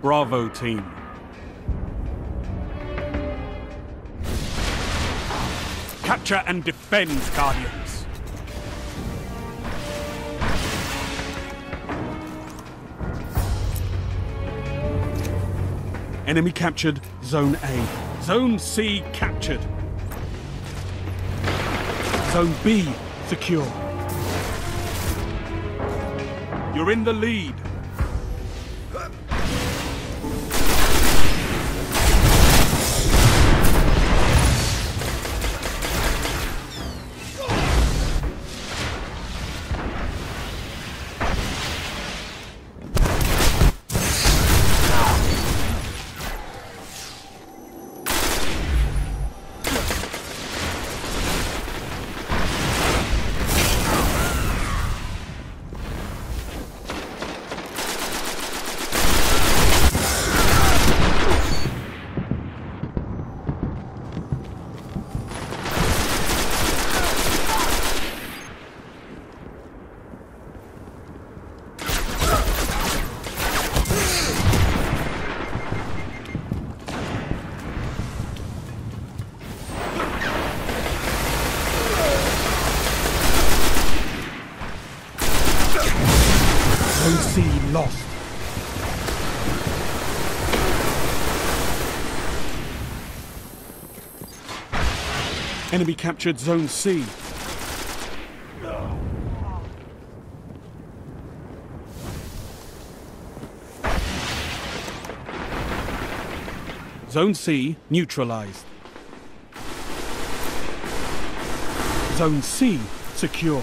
Bravo team. Capture and defend, Guardians. Enemy captured Zone A. Zone C captured. Zone B secure. You're in the lead. C lost. Enemy captured Zone C. Zone C neutralized. Zone C secure.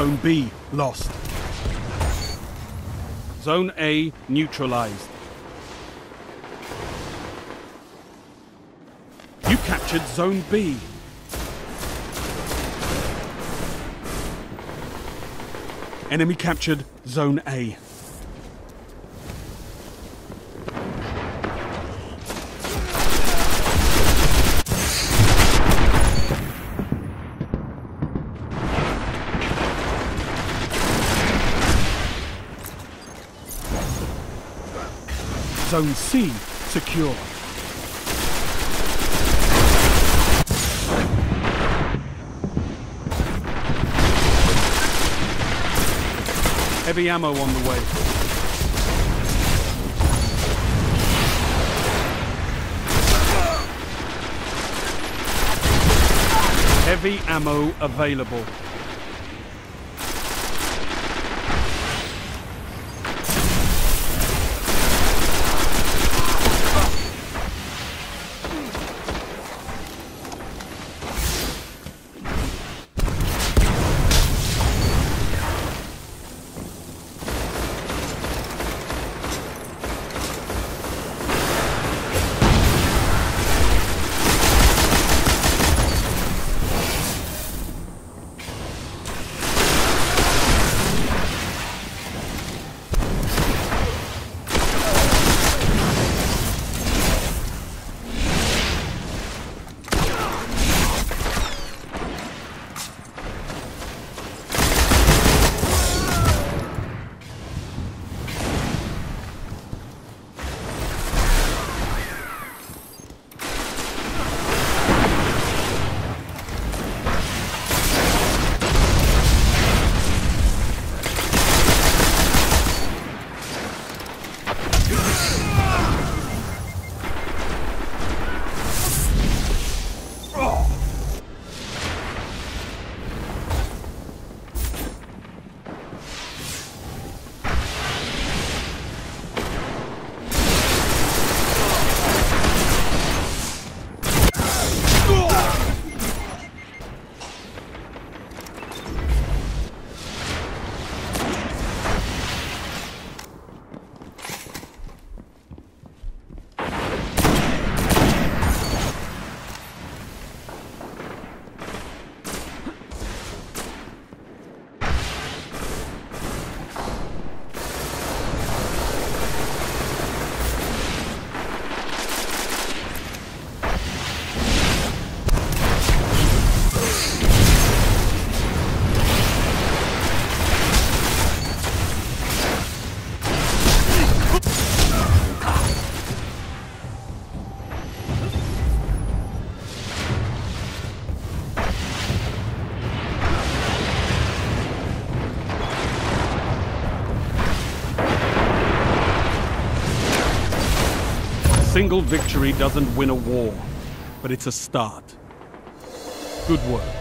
Zone B lost. Zone A neutralized. You captured Zone B. Enemy captured Zone A. Zone C secure. Heavy ammo on the way. Heavy ammo available. Single victory doesn't win a war, but it's a start. Good work.